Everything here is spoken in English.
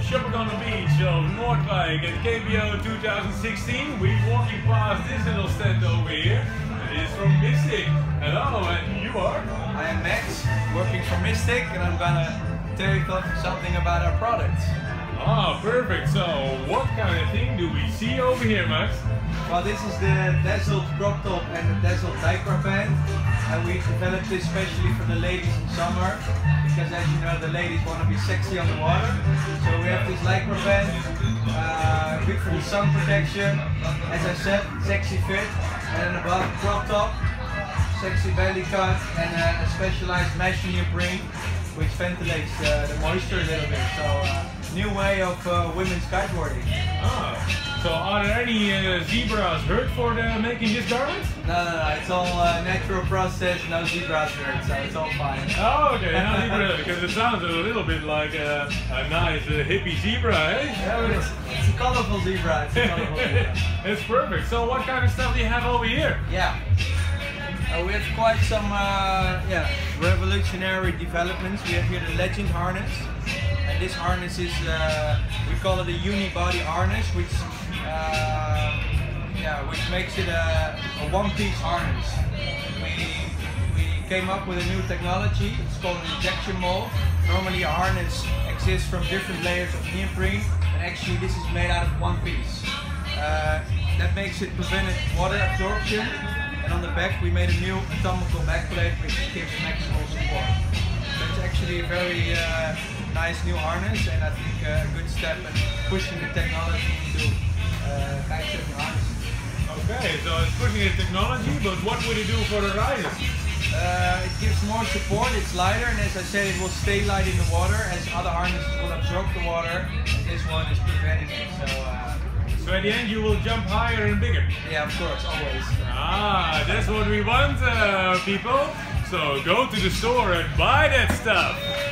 shopping on the beach of Noordwijk at KBO 2016. We're walking past this little stand over here. It is from Mystic. Hello, and you are? I am Max, working for Mystic, and I'm gonna tell you something about our products. Ah, perfect. So, what kind of thing do we see over here, Max? Well, this is the Dazzled crop top and the Dazzled lycra pant, and we developed this especially for the ladies in summer, because as you know, the ladies want to be sexy on the water. So we have this lycra pant, uh, good for the sun protection, as I said, sexy fit, and then above crop top, sexy belly cut, and a specialized mesh neoprene, which ventilates uh, the moisture a little bit. So. Uh, new way of uh, women's kiteboarding. Ah, so are there any uh, zebras hurt for the, making this garment? No, no, no, it's all uh, natural process, no zebras hurt, so it's all fine. Oh, okay, no zebra, because it sounds a little bit like a, a nice uh, hippie zebra, eh? Yeah, but it's, it's a colorful zebra, it's a colorful zebra. it's perfect. So what kind of stuff do you have over here? Yeah. Uh, we have quite some uh, yeah, revolutionary developments. We have here the Legend harness. And this harness is, uh, we call it a unibody harness, which uh, yeah, which makes it a, a one-piece harness. We, we came up with a new technology, it's called an injection mold. Normally a harness exists from different layers of neoprene, and actually this is made out of one piece. Uh, that makes it prevent water absorption and on the back we made a new atomical backplate which gives maximal support. So it's actually a very uh, nice new harness and I think a good step in pushing the technology into uh, kitesurfing harnesses. Okay, so it's pushing the technology, but what would it do for the rider? Uh, it gives more support, it's lighter, and as I said, it will stay light in the water, as other harnesses will absorb the water, and this one is preventing it. So, uh, so at the end, you will jump higher and bigger. Yeah, of course, always. Ah, that's what we want, uh, people. So go to the store and buy that stuff.